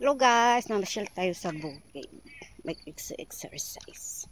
Hello guys, namasyal tayo sa bukid. Mag-exercise.